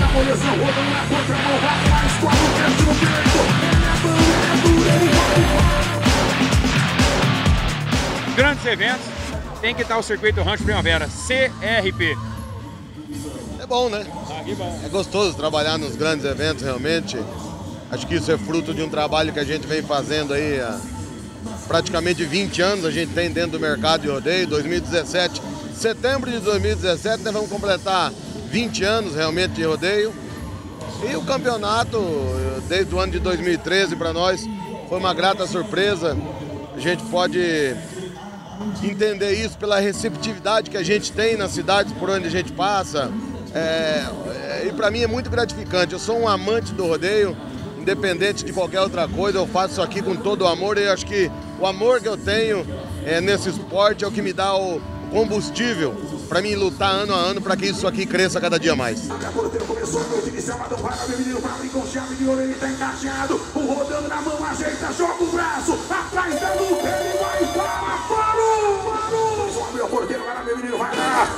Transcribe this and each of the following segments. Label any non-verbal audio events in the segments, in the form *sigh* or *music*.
molezão, rodando na contramão, vai mais quatro, teste no peito. Ele é bom, ele é duro, ele vai. Grandes eventos, tem que estar o Circuito Rancho Primavera, CRP. É bom, né? Ah, bom. É gostoso trabalhar nos grandes eventos, realmente. Acho que isso é fruto de um trabalho que a gente vem fazendo aí há praticamente 20 anos. A gente tem dentro do mercado de rodeio. 2017, setembro de 2017, nós vamos completar 20 anos realmente de rodeio. E o campeonato, desde o ano de 2013 para nós, foi uma grata surpresa. A gente pode entender isso pela receptividade que a gente tem nas cidades por onde a gente passa. É, e para mim é muito gratificante. Eu sou um amante do rodeio, independente de qualquer outra coisa, eu faço isso aqui com todo o amor e acho que o amor que eu tenho é, nesse esporte é o que me dá o combustível para mim lutar ano a ano para que isso aqui cresça cada dia mais.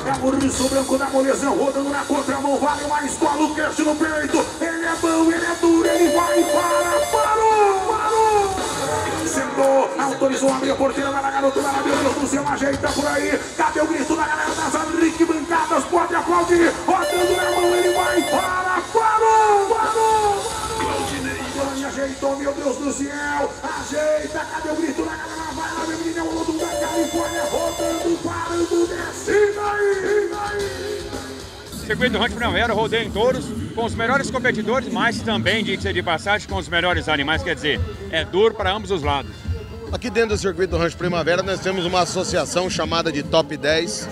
É Maurício Branco da molezão, rodando na contramão, vale mais, cola o queixo no peito. Ele é bom, ele é duro, ele vai, para, parou. Autorizou, abriu a porteira, vai lá, garoto, vai lá, meu Deus do céu, ajeita por aí. Cadê o grito da galera das arquibancadas? Pode aplaudir, rodando na mão, ele vai, para, parou, parou. Claudinei ajeitou, meu Deus do céu, ajeita, cadê o grito da galera? Vai lá, meu menino, é o Lodum da Califórnia, rodando, parando, desce, daí, e daí. Circuito Rancho Primavera, rodeio em touros, com os melhores competidores, mas também, de de passagem, com os melhores animais. Quer dizer, é duro para ambos os lados. Aqui dentro do Circuito Rancho Primavera nós temos uma associação chamada de Top 10,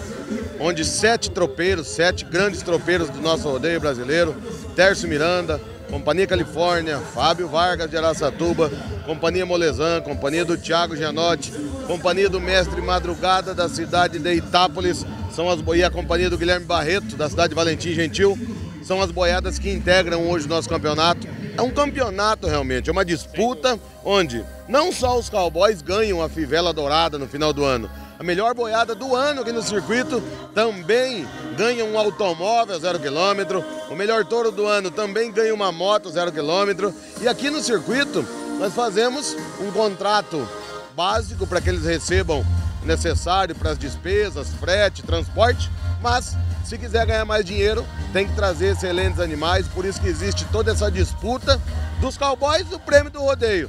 onde sete tropeiros, sete grandes tropeiros do nosso rodeio brasileiro, Tércio Miranda, Companhia Califórnia, Fábio Vargas de Araçatuba, Companhia Molezan, Companhia do Thiago Gianotti, Companhia do Mestre Madrugada da cidade de Itápolis, são as e a Companhia do Guilherme Barreto da cidade de Valentim Gentil, são as boiadas que integram hoje o nosso campeonato. É um campeonato realmente, é uma disputa onde não só os cowboys ganham a fivela dourada no final do ano, a melhor boiada do ano aqui no circuito também ganha um automóvel zero quilômetro, o melhor touro do ano também ganha uma moto zero quilômetro. E aqui no circuito nós fazemos um contrato básico para que eles recebam o necessário para as despesas, frete, transporte, mas se quiser ganhar mais dinheiro, tem que trazer excelentes animais, por isso que existe toda essa disputa dos cowboys, o prêmio do rodeio,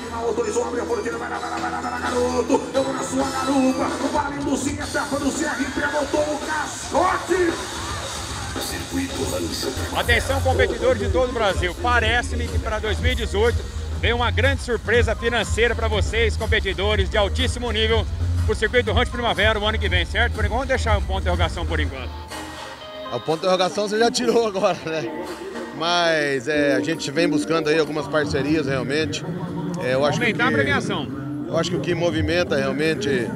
festival. Autorizou, abriu a porteira, vai lá, vai lá, vai lá, vai lá, garoto. Eu vou na sua garupa, o valendo sim, etapa do CRP, botou o caixote. Atenção, competidores de todo o Brasil. Parece-me que para 2018 vem uma grande surpresa financeira para vocês, competidores de altíssimo nível, para o Circuito Rancho Primavera o ano que vem, certo? Por enquanto, vamos deixar um ponto de interrogação por enquanto. O ponto de interrogação você já tirou *laughs* agora, né? Mas é, a gente vem buscando aí algumas parcerias realmente. É, eu acho Aumentar que, a premiação. Eu acho que o que movimenta realmente,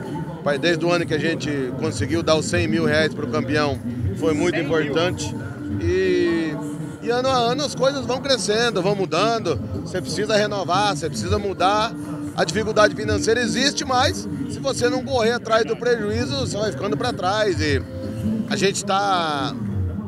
pai, desde o ano que a gente conseguiu dar os 100 mil reais para o campeão, foi muito importante. E, e ano a ano as coisas vão crescendo, vão mudando. Você precisa renovar, você precisa mudar. A dificuldade financeira existe, mas se você não correr atrás do prejuízo, você vai ficando para trás. E a gente está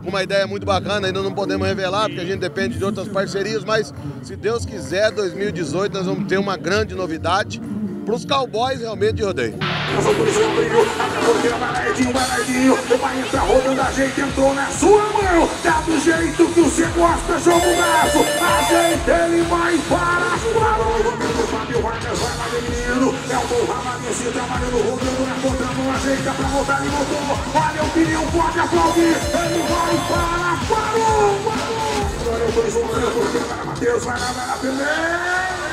com uma ideia muito bacana, ainda não podemos revelar, porque a gente depende de outras parcerias, mas se Deus quiser, 2018 nós vamos ter uma grande novidade para os cowboys realmente de rodeio. As autorizou o brilho, abre a porteira, vai lá, Edinho, vai lá, Edinho. Vai entrar rodando a gente, entrou na sua mão. Tá do jeito que você gosta, joga o braço. Ajeita, ele vai para. O Fábio Vargas, vai lá, menino. É o bom trabalhando, rodando na contramão. Ajeita pra voltar, ele voltou. Olha o pneu, pode aplaudir. Ele vai para, parou. Agora o brilho, porteira, vai lá, Matheus, vai lá, vai lá.